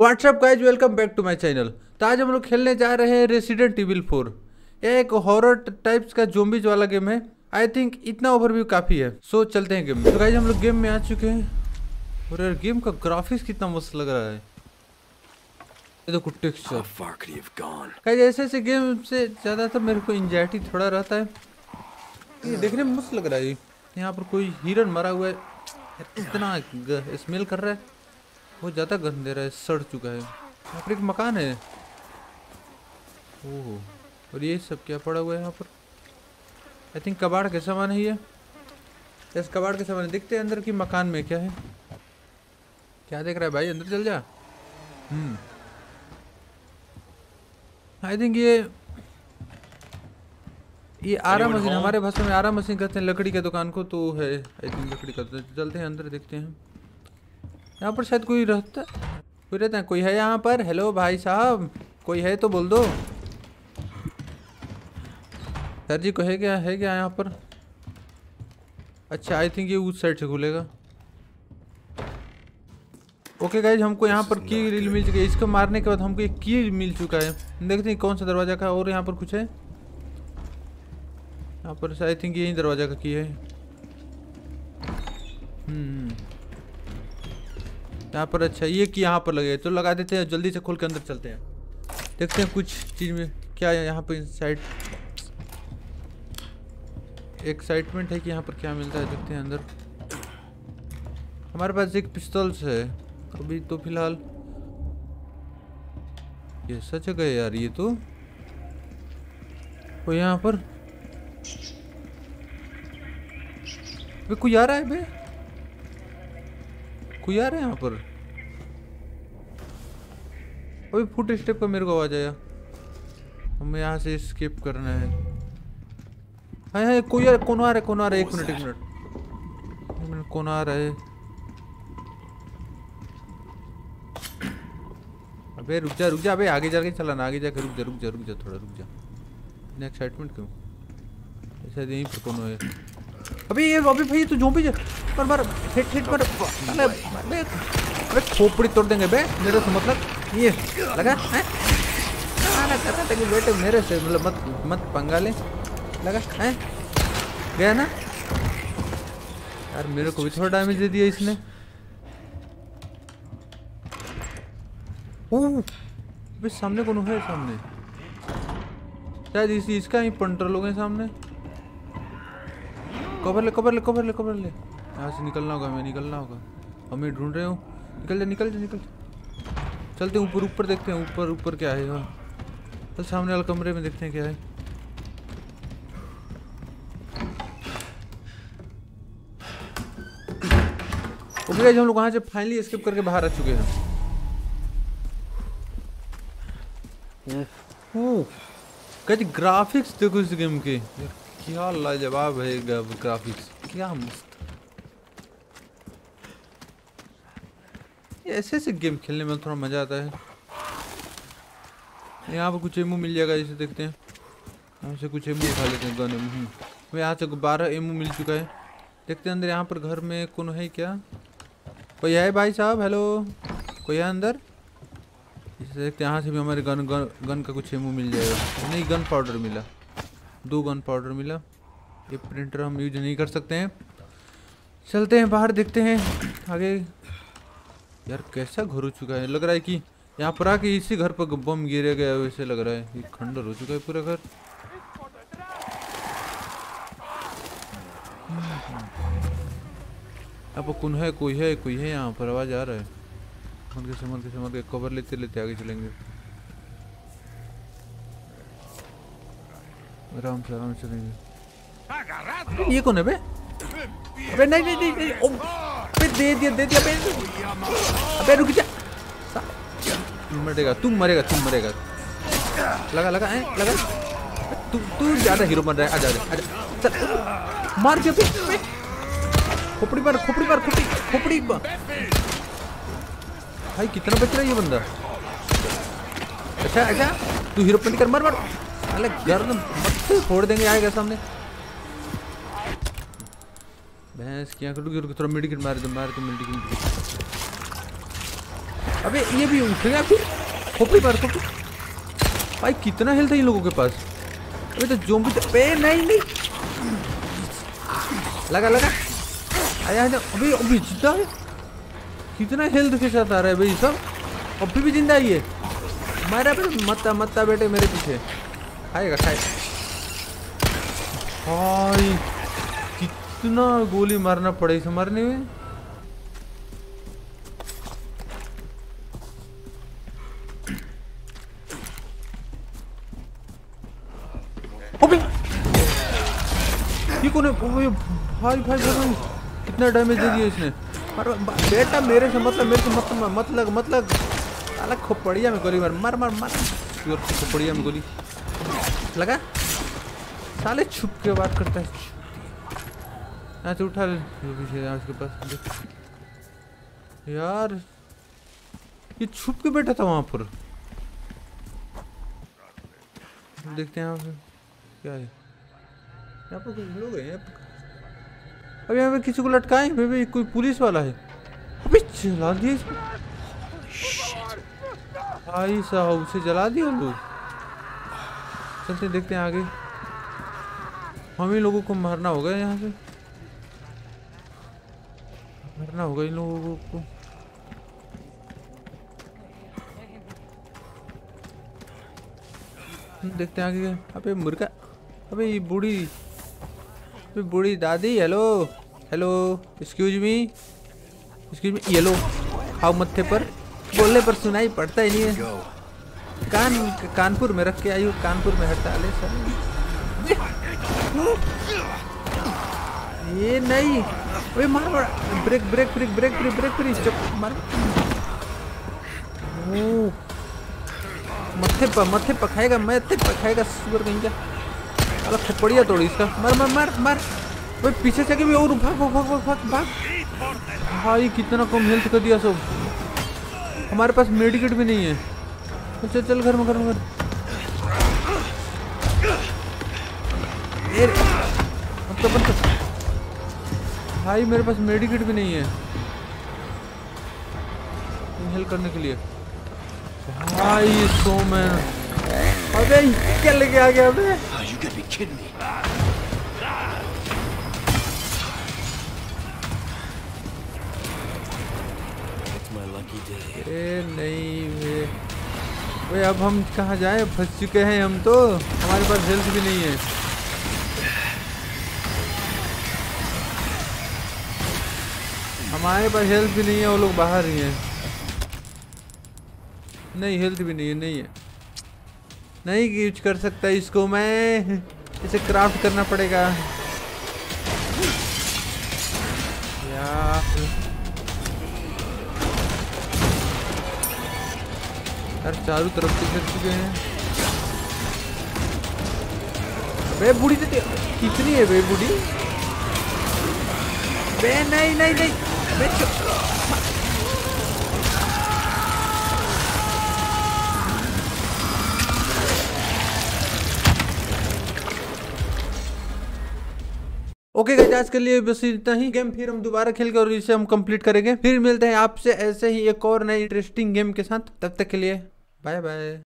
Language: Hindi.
What's up guys welcome back to my channel तो आज हम लोग खेलने जा रहे हैं रेसिडेंट इविल फोर यह एक हॉरर टाइप्स का जोम्बीज वाला गेम है। आई थिंक इतना ओवरव्यू काफ़ी है। सो so, चलते हैं गेम में। तो गाइज़ हम लोग गेम में आ चुके हैं। और यार गेम का ग्राफिक्स कितना मस्त लग रहा है। ये देखो टेक्सचर? गाइज़ ऐसे ऐसे गेम से ज़्यादातर मेरे को इंजाइटी थोड़ा रहता है। ये देखने में मस्त लग रहा है। यहाँ पर कोई हिरन मरा हुआ है। इतना स्मेल कर रहा है। बहुत ज़्यादा गंद दे रहा है सड़ चुका है। यहाँ पर एक मकान है। ओह और ये सब क्या पड़ा हुआ है यहाँ पर? आई थिंक कबाड़ के सामान है ये। यस कबाड़ के सामान देखते हैं अंदर की मकान में क्या है। क्या देख रहा है भाई? अंदर चल जा। हम्म। आई थिंक ये ये आरा मशीन हमारे भाषा में आरा मशीन कहते हैं लकड़ी के दुकान को तो है। आई थिंक लकड़ी का चलते हैं अंदर देखते हैं। यहाँ पर शायद कोई रहता कोई रहता है, कोई है यहाँ पर? हेलो भाई साहब, कोई है तो बोल दो। सर जी को है क्या? है क्या यहाँ पर? अच्छा आई थिंक ये उस साइड से खुलेगा। ओके गाइज़ हमको यहाँ पर की रील मिल चुकी है। इसको मारने के बाद हमको एक की मिल चुका है। देखते हैं कौन सा दरवाज़ा का और यहाँ पर कुछ है। यहाँ पर आई थिंक यही दरवाज़ा का की है। हम्म। यहाँ पर अच्छा ये की यहाँ पर लगे तो लगा देते हैं, जल्दी से खोल के अंदर चलते हैं। देखते हैं कुछ चीज़ में क्या है यहाँ पर साइड एक्साइटमेंट है कि यहाँ पर क्या मिलता है, देखते हैं अंदर। हमारे पास एक पिस्तौल्स है, अभी तो फ़िलहाल। ये सच गए यार, ये तो? यहाँ पर? कोई आ रहा है, बे? कोई आ रहा है यहाँ पर। अभी फुट स्टेप का मेरे को आवाज़ आया। हमें यहाँ से स्किप करना है। हाँ हाँ कोई आ कौन आ रहा है, कौन आ रहा है? एक मिनट एक मिनट कौन आ रहा है? अबे रुक जा रुक जा, अबे आगे जाके चलाना, आगे जाके रुक जा रुक जा रुक जा, थोड़ा रुक जा। इतना एक्साइटमेंट क्यों? शायद यहीं पर कौन है अबे ये अबे भाई तू जोंबी जा पर मार हिट हिट पर अबे अबे अबे खोपड़ी तोड़ देंगे बे, मेरे से मतलब ये, लगा, हैं? ना कर रहा था कि बेटे, मेरे से मतलब मत मत पंगा ले लगा, हैं? गया ना? यार, मेरे को भी थोड़ा डैमेज दे दिया इसने। ओह सामने कौन है, सामने? शायद इस, इसका ही पंटर लोग हैं सामने। कवर ले कवर ले कवर ले कवर ले यहाँ से निकलना होगा हमें निकलना होगा। हमें ढूंढ रहे हो? निकल जा निकल जा निकल जा। चलते ऊपर ऊपर देखते हैं ऊपर ऊपर क्या है। हाँ चल सामने वाले कमरे में देखते हैं क्या है। ओके गाइस हम लोग वहाँ से फाइनली स्किप करके बाहर आ चुके हैं। ग्राफिक्स देखो इस गेम के। क्या लाजवाब है ग्राफिक्स क्या मस्त। ऐसे ऐसे गेम खेलने में थोड़ा मज़ा आता है। यहाँ पर कुछ एमू मिल जाएगा जैसे देखते हैं। यहाँ से कुछ एमू उठा लेते हैं गन एमू हमें यहाँ से बारह एमू मिल चुका है। देखते हैं अंदर यहाँ पर घर में कौन है क्या? कोई है भाई साहब? हेलो कोई है अंदर? इसे देखते हैं, यहाँ से भी हमारे गन गन गन का कुछ एमो मिल जाएगा। नहीं गन पाउडर मिला। दो गन पाउडर मिला। ये प्रिंटर हम यूज़ नहीं कर सकते हैं। चलते हैं बाहर, देखते हैं आगे। यार, कैसा घर हो चुका है? लग रहा है कि यहाँ पर आके इसी घर पर बम गिरे गया वैसे लग रहा है। ये खंडर हो चुका है पूरा घर। अब कौन है, कोई है कोई है यहाँ पर? आवाज़ आ रहा है। संभल के संभल के संभल के कवर लेते लेते आगे चलेंगे। आराम से आराम से चलेंगे ये कौन है बे? अबे नहीं नहीं नहीं, नहीं ओ, बे दे दिया दे दिया बे। अबे रुक जा। तू मरेगा तुम मरेगा तुम मरेगा। लगा लगा है लगा। तू तू ज़्यादा हीरो बन रहा है आजा आजा चल मार दिया बे। खोपड़ी मार खोपड़ी मार खोपड़ी खोपड़ी मार। भाई कितना बच रहा है ये बंदा? अच्छा अच्छा तू हीरो पंडी कर मार मार। अरे गर्द मत फोड़ देंगे आएगा सामने। भैंस क्या करूँगी रुक, थोड़ा मेडिकेट मार दो मार दो मेडिकेट। अबे, ये भी उठ गया फिर। खोपड़ी पर खोपड़ी। भाई, कितना हेल्थ है इन लोगों के पास? अबे तो जोम्बी तो बे नहीं नहीं। लगा लगा। आया आया। अबे, अभी ज़िंदा है। कितना हेल्थ के साथ आ रहा है भाई सब। अभी भी ज़िंदा ही है। मारा बेटे मत्ता मत्ता बेटे मेरे पीछे। खाएगा खाएगा। भाई कितना गोली मारना पड़े इसे मारने में? ये कौन है? भाई भाई भाई भाई कितना डैमेज दे दिया इसने? मार- बेटा मेरे से मतलब मेरे से मत मत लग मत लग साला खोपड़िया में गोली मार मार मार मार। खोपड़िया में गोली। लगा? साले छुप के बात करता है। यहाँ से उठा ले उसके पास। यार, ये छुप के बैठा था वहाँ पर। देखते हैं यहाँ क्या है। यहाँ पर कुछ लोग हैं अब यहाँ पे किसी को लटकाए मे भी कोई पुलिस वाला है। अबे, जला दिए भाई साहब, उसे जला दिया लोग। चलते देखते हैं आगे। हम लोगों को मारना होगा यहाँ से? मारना होगा इन लोगों को। देखते हैं आगे अबे मुर्गा, अबे ये बूढ़ी, अबे बूढ़ी दादी hello hello excuse me excuse me yellow खाओ मत्थे पर, बोलने पर सुनाई पड़ता ही नहीं है। कान, कानपुर में रख के आई हूँ कानपुर में हड़ताल है सर। ये नहीं। ओए, मार मार। Brake brake brake brake brake brake brake चप मार। ओ। मत्थे पर मत्थे पर खाएगा मत्थे पर खाएगा सुगर कहीं का अरे थप्पड़िया तोड़ी इसका। मार मार मार मार। ओए, पीछे से भी और भाग भाग भाग भाग भाग। भाई, कितना कम हेल्थ कर दिया सब। हमारे पास मेडिकेट भी नहीं है। चल चल घर में घर में। ए, अब तो भाई मेरे पास मेडिकेट भी नहीं है। हेल्प करने के लिए। भाई सो मैं अबे क्या लेके आ गया अबे? Me. It's my lucky day. ए नहीं वे। वे अब हम कहाँ जाए? फंस चुके हैं हम तो। हमारे पास हेल्थ भी नहीं है। हमारे पास हेल्थ भी नहीं है, वो लोग बाहर ही हैं। नहीं हेल्थ भी नहीं है नहीं है। नहीं यूज़ कर सकता इसको मैं। इसे क्राफ्ट करना पड़ेगा। यार। चारों तरफ़ से घेर चुके हैं। बे बूढ़ी तो कितनी है बे बूढ़ी? बे, नहीं नहीं नहीं। ओके okay, आज के लिए बस इतना ही गेम फिर हम दोबारा खेल के और इसे हम कंप्लीट करेंगे। फिर मिलते हैं आपसे ऐसे ही एक और नए इंटरेस्टिंग गेम के साथ। तब तक के लिए बाय बाय